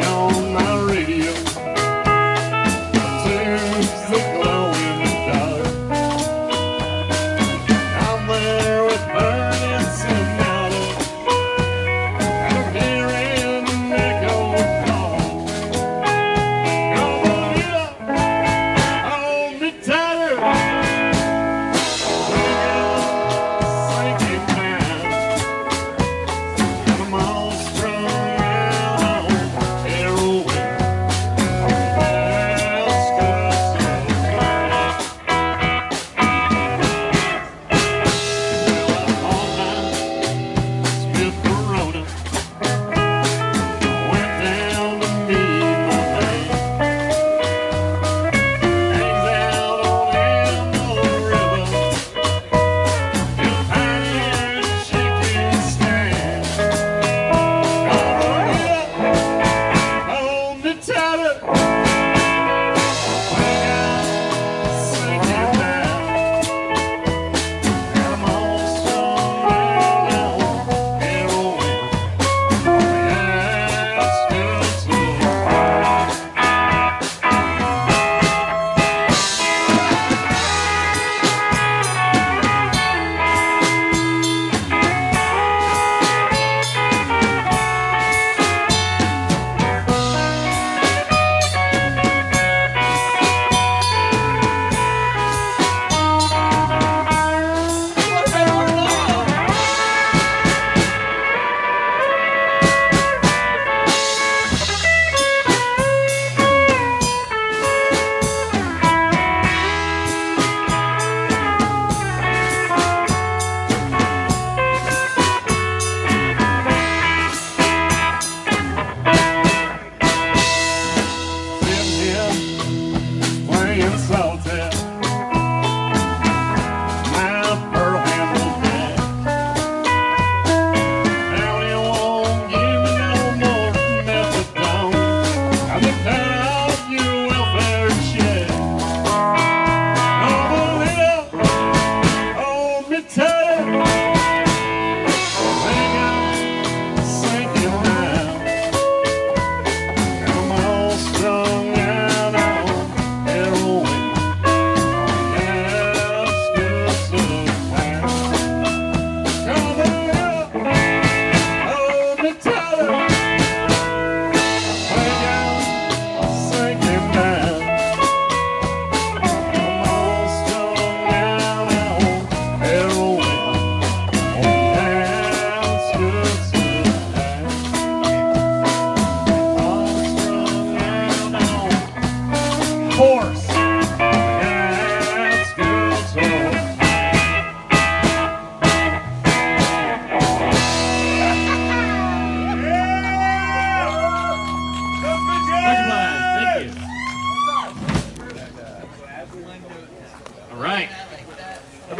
no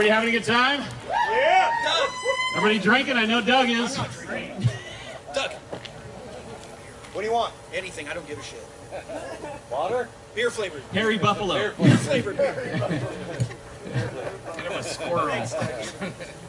having a good time? Yeah. Everybody drinking? I know Doug is. Doug, What do you want? anything. I don't give a shit. Water? Beer flavored. Harry Buffalo. Beer flavored. Squirrel.